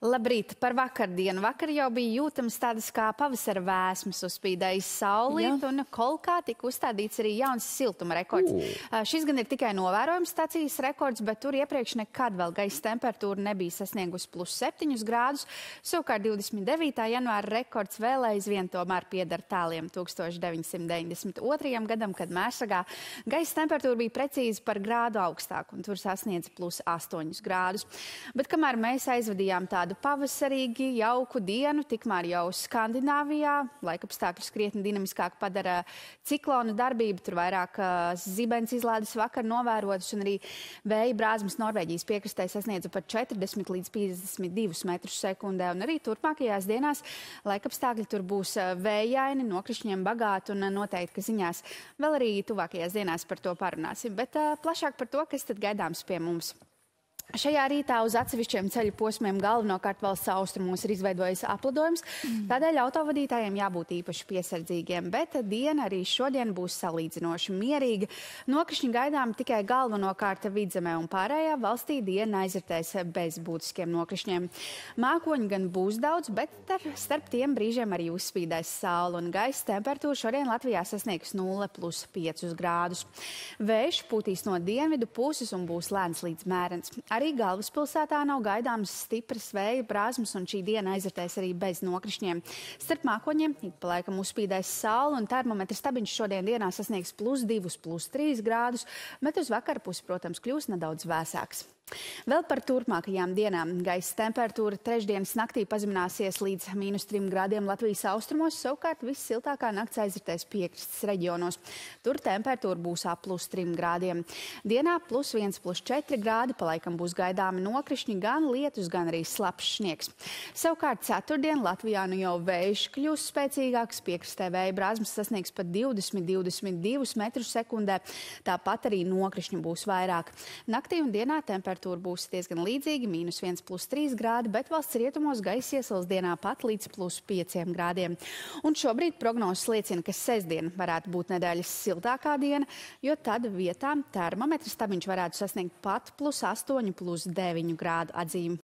Labrīt, par vakardienu. Vakar jau bija jūtams tādas kā pavasara vēsmas, uzspīdējis saulīt, un kolkā tika uzstādīts arī jauns siltuma rekords. Uh, šis gan ir tikai novērojums stācijas rekords, bet tur iepriekš nekad vēl gaisa temperatūra nebija sasniegusi plus 7 grādus. Savukārt 29. janvāra rekords vēl aizvien tomēr piedara tāliem 1992. gadam, kad Mērsagā gaisa temperatūra bija precīzi par grādu augstāk, un tur sasniedz plus 8 grādus. Bet kamēr mēs aizvadījām tādu tādu pavasarīgi jauku dienu, tikmēr jau Skandināvijā laikapstākļus krietni dinamiskāk padara ciklonu darbību. Tur vairāk zibens izlaides vakar novērotas un arī vēja brāzmas Norvēģijas piekrastē sasniedza pat 40 līdz 52 metrus sekundē. Un arī turpmākajās dienās laikapstākļi tur būs vējaini, nokrišņiem bagāti un noteikti, ka ziņās vēl arī tuvākajās dienās par to parunāsim. Bet plašāk par to, kas tad gaidāms pie mums. Šajā rītā uz atsevišķiem ceļu posmiem galvenokārt valsts austrumos ir izveidojis aplidojums, mm. tādēļ autovadītājiem jābūt īpaši piesardzīgiem, bet diena arī šodien būs salīdzinoši mierīga. Nokrišņi gaidām tikai galvenokārt vidzemē un pārējā valstī diena aizritēs bez būtiskiem nokrišņiem. Mākoņi gan būs daudz, bet starp tiem brīžiem arī uzspīdēs saule un gaisa temperatūra šodien Latvijā sasniegs 0 plus 5 grādus. Vējš pūtīs no dienvidu puses un būs lēns līdz mērens. Arī galvaspilsētā nav gaidāms stipras vēja brāzmas, un šī diena aizritēs arī bez nokrišņiem. Starp mākoņiem ik pa laikam uzspīdēs saule, un termometra stabiņš šodien dienā sasniegs plus 2, plus 3 grādus, bet uz vakara pusi, protams, kļūs nedaudz vēsāks. Vēl par turpmākajām dienām. Gaisa temperatūra trešdienas naktī pazemināsies līdz mīnus 3 grādiem Latvijas austrumos, savukārt vissiltākā nakts aizritēs piekrastes reģionos. Tur temperatūra būs ap plus 3 grādiem. Dienā plus 1, plus 4 grādi, palaikam būs gaidāmi nokrišņi, gan lietus, gan arī slapjš sniegs. Savukārt ceturtdien Latvijā nu jau vējš kļūs spēcīgāks, piekrastē vēja brāzmas sasniegs pat 20-22 metrus sekundē, tāpat arī nokrišņu būs vairāk. Naktī un dienā temperatūra temperatūra būs diezgan līdzīga, mīnus 1, plus 3 grādi, bet valsts rietumos gaisa iesils dienā pat līdz plus 5 grādiem. Un šobrīd prognozes liecina, ka sestdiena varētu būt nedēļas siltākā diena, jo tad vietām termometrs stabiņš varētu sasniegt pat plus 8, plus 9 grādu atzīmi.